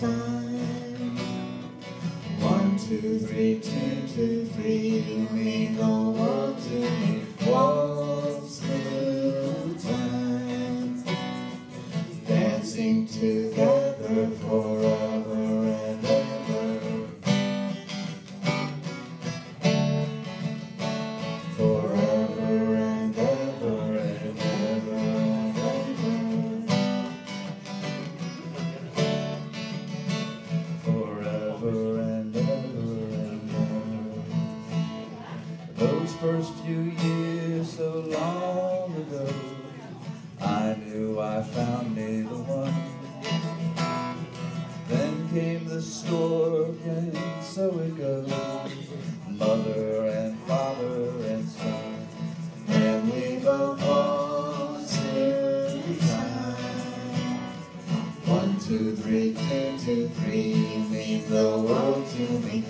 time. One, two, three, two, two, three, you mean the world to me. Waltz through time, dancing together forever and Those first few years so long ago, I knew I found me the one. Then came the storm, and so it goes. Mother and father and son, and we both waltzed through time. One, two, three, two, two, three, mean the world to me.